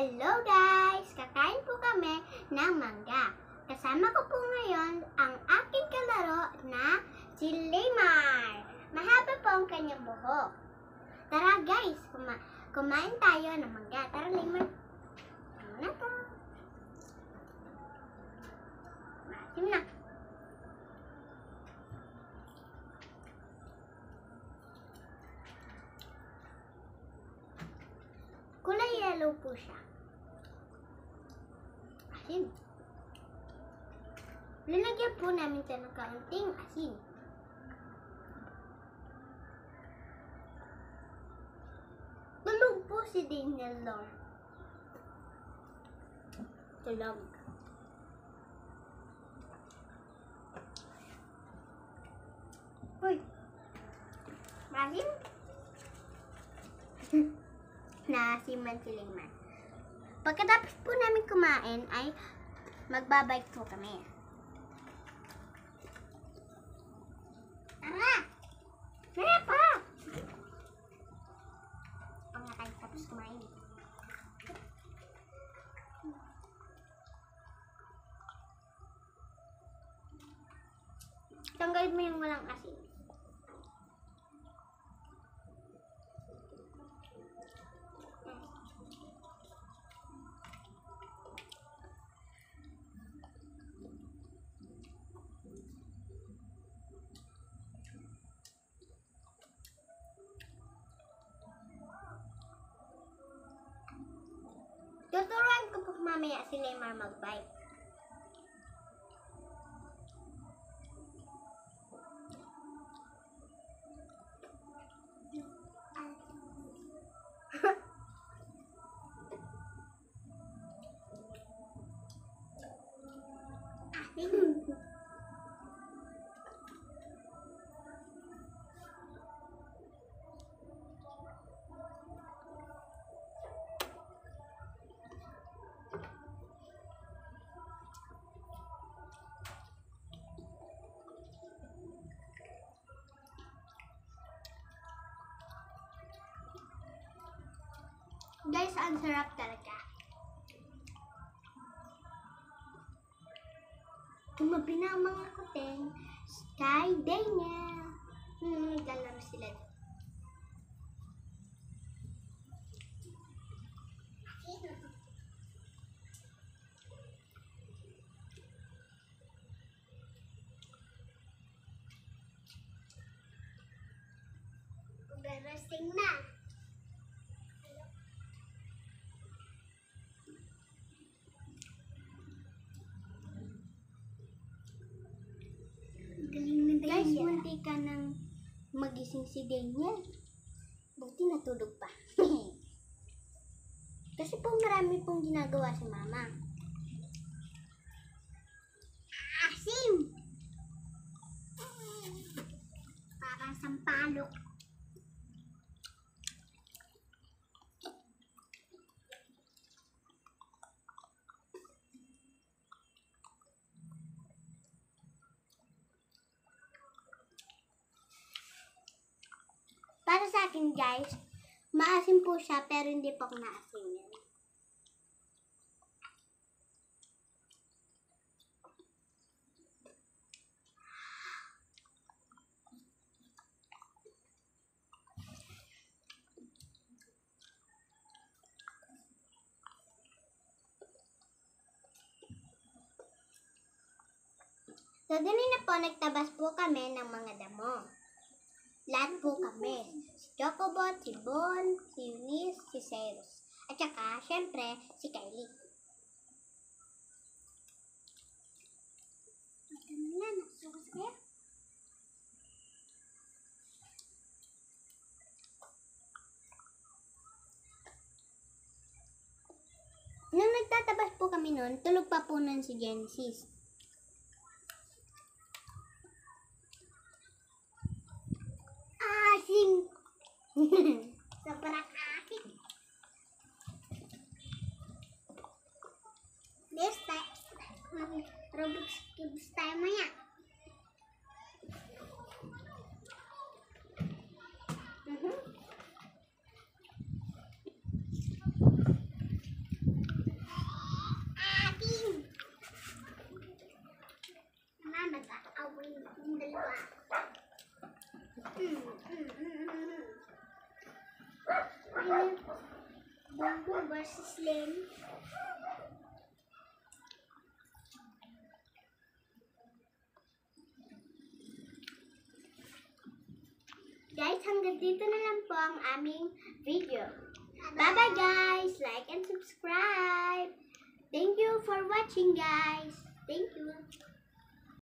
Hello guys! Kakain po kami ng mangga. Kasama ko po ngayon ang aking kalaro na si Lemar. Mahaba po ang kanyang buhok. Tara guys, kuma- kumain tayo ng mangga. Tara Lemar. Ano na to? Maasim na. Kulay yellow po siya. Asin. Lalagyan po namin ito ng kaunting asin. Tulog po si Daniel Lord. Tulog. Uy. Masim? Nasiman si Layman. Pagkatapos po namin kumain ay magbabike po kami. Tara! Tara pa! Pag nakatapos kumain. Tanggalin mo yung walang asin. Tuturuan ko po mamaya si Neymar mag-bike. Guys, ang sarap talaga. Tumabi na ang mga kuting. Sky Daniel. Hmm, naglalaro sila. Garasing na. Munti ka nang magising si Daniel. Buti natulog pa. Kasi po marami pong ginagawa si Mama. Para sa akin, guys, maasim po siya, pero hindi po ako naasim yun. So, din na po, nagtabas po kami ng mga damo. Lahat po kami. Si Chocobot, si Bon, si Eunice, si Cyrus. At saka, syempre, si Kylie. Maganda na, nasukas? Nung nagtatabas po kami noon, tulog pa po nun si Genesis. asing seberang asing this rubik Robux temanya. time nya Bongbong versus Lem. Guys, hanggang dito na lang po ang aming video. Bye-bye guys! Like and subscribe! Thank you for watching guys! Thank you!